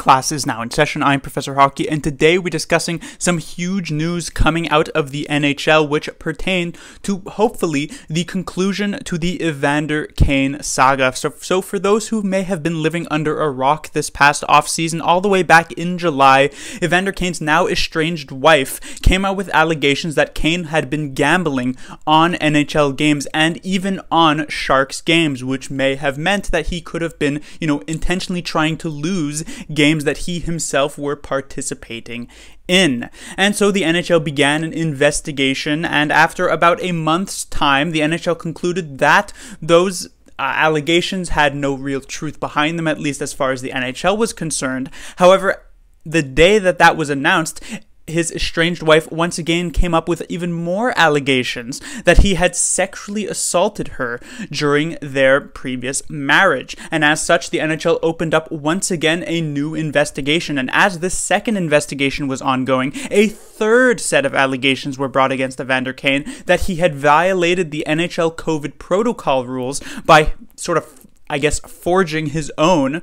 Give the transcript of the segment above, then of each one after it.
Class is now in session. I'm Professor Hockey, and today we're discussing some huge news coming out of the NHL, which pertain to hopefully the conclusion to the Evander Kane saga. So, so for those who may have been living under a rock this past offseason, all the way back in July, Evander Kane's now estranged wife came out with allegations that Kane had been gambling on NHL games and even on Sharks games, which may have meant that he could have been, you know, intentionally trying to lose games games that he himself were participating in. And so the NHL began an investigation, and after about a month's time, the NHL concluded that those uh, allegations had no real truth behind them, at least as far as the NHL was concerned. However, the day that that was announced, his estranged wife once again came up with even more allegations that he had sexually assaulted her during their previous marriage. And as such, the NHL opened up once again a new investigation. And as this second investigation was ongoing, a third set of allegations were brought against Evander Kane that he had violated the NHL COVID protocol rules by sort of, I guess, forging his own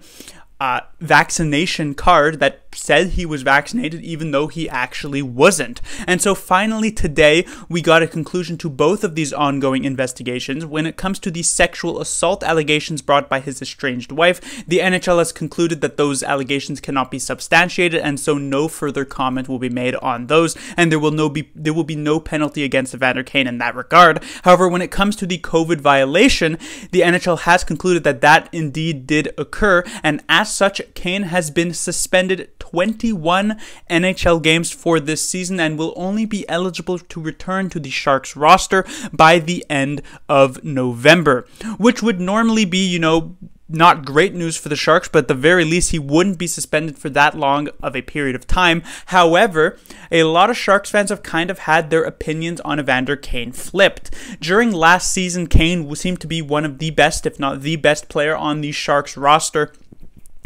uh, vaccination card that said he was vaccinated even though he actually wasn't. And so finally today we got a conclusion to both of these ongoing investigations. When it comes to the sexual assault allegations brought by his estranged wife, the NHL has concluded that those allegations cannot be substantiated and so no further comment will be made on those and there will no be there will be no penalty against Evander Kane in that regard. However, when it comes to the COVID violation, the NHL has concluded that that indeed did occur and as such Kane has been suspended 21 NHL games for this season and will only be eligible to return to the Sharks roster by the end of November, which would normally be, you know, not great news for the Sharks, but at the very least, he wouldn't be suspended for that long of a period of time. However, a lot of Sharks fans have kind of had their opinions on Evander Kane flipped. During last season, Kane seemed to be one of the best, if not the best player on the Sharks roster.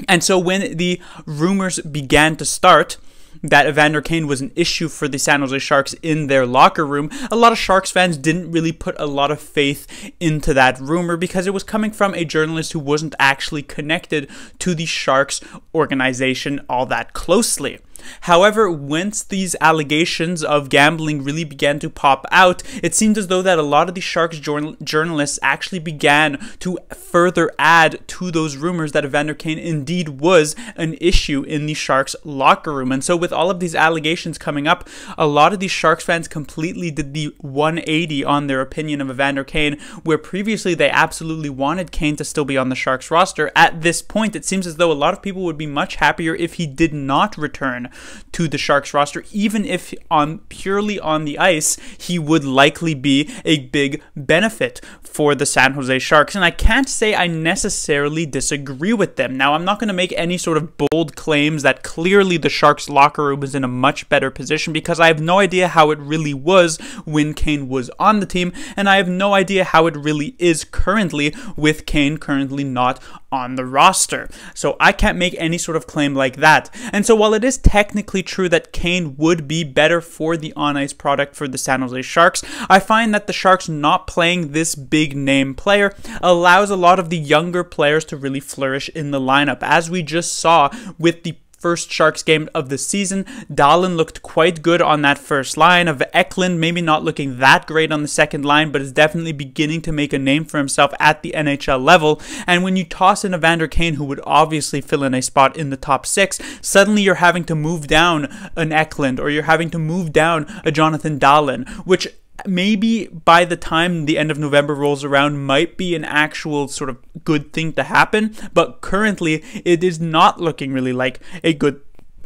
And so when the rumors began to start, that Evander Kane was an issue for the San Jose Sharks in their locker room, a lot of Sharks fans didn't really put a lot of faith into that rumor because it was coming from a journalist who wasn't actually connected to the Sharks organization all that closely. However, once these allegations of gambling really began to pop out, it seemed as though that a lot of the Sharks journal- journalists actually began to further add to those rumors that Evander Kane indeed was an issue in the Sharks locker room. And so with all of these allegations coming up, a lot of these Sharks fans completely did the 180 on their opinion of Evander Kane, where previously they absolutely wanted Kane to still be on the Sharks roster. At this point, it seems as though a lot of people would be much happier if he did not return to the Sharks roster, even if on purely on the ice, he would likely be a big benefit for the San Jose Sharks. And I can't say I necessarily disagree with them. Now, I'm not going to make any sort of bold claims that clearly the Sharks locker room is in a much better position because I have no idea how it really was when Kane was on the team, and I have no idea how it really is currently with Kane currently not on the roster. So I can't make any sort of claim like that. And so while it is technically true that Kane would be better for the on ice product for the San Jose Sharks, I find that the Sharks not playing this big name player allows a lot of the younger players to really flourish in the lineup, as we just saw with the first Sharks game of the season. Dahlen looked quite good on that first line. Of Eklund, maybe not looking that great on the second line, but is definitely beginning to make a name for himself at the NHL level. And when you toss in Evander Kane, who would obviously fill in a spot in the top six, suddenly you're having to move down an Eklund or you're having to move down a Jonathan Dahlen, which maybe by the time the end of November rolls around might be an actual sort of good thing to happen, but currently it is not looking really like a good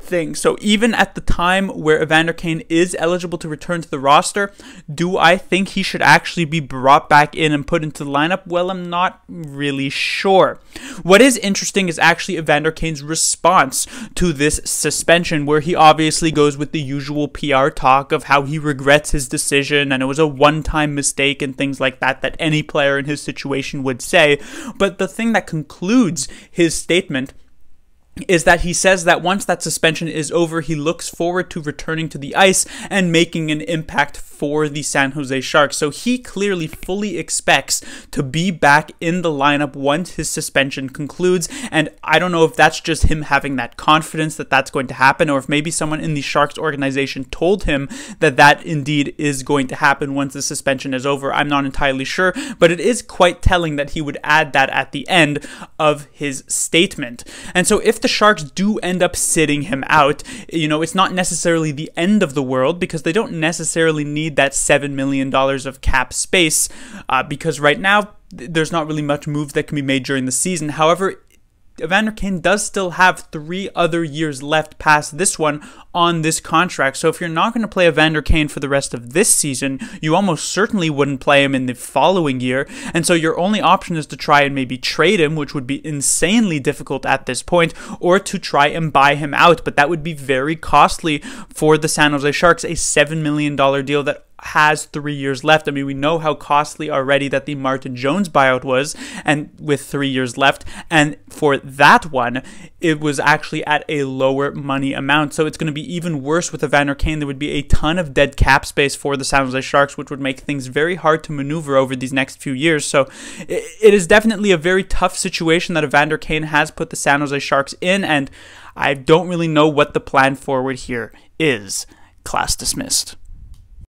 thing. So even at the time where Evander Kane is eligible to return to the roster, do I think he should actually be brought back in and put into the lineup? Well, I'm not really sure. What is interesting is actually Evander Kane's response to this suspension, where he obviously goes with the usual PR talk of how he regrets his decision and it was a one-time mistake and things like that that any player in his situation would say. But the thing that concludes his statement is that he says that once that suspension is over, he looks forward to returning to the ice and making an impact for the San Jose Sharks. So he clearly fully expects to be back in the lineup once his suspension concludes. And I don't know if that's just him having that confidence that that's going to happen, or if maybe someone in the Sharks organization told him that that indeed is going to happen once the suspension is over. I'm not entirely sure, but it is quite telling that he would add that at the end of his statement. And so if the Sharks do end up sitting him out, you know, it's not necessarily the end of the world because they don't necessarily need that $7 million of cap space uh, because right now there's not really much moves that can be made during the season. However, Evander Kane does still have three other years left past this one on this contract. So if you're not going to play Evander Kane for the rest of this season, you almost certainly wouldn't play him in the following year. And so your only option is to try and maybe trade him, which would be insanely difficult at this point, or to try and buy him out. But that would be very costly for the San Jose Sharks, a $7 million deal that has three years left. I mean, we know how costly already that the Martin Jones buyout was, and with three years left. And for that one, it was actually at a lower money amount. So it's going to be even worse with Evander Kane. There would be a ton of dead cap space for the San Jose Sharks, which would make things very hard to maneuver over these next few years. So it is definitely a very tough situation that Evander Kane has put the San Jose Sharks in, and I don't really know what the plan forward here is. Class dismissed.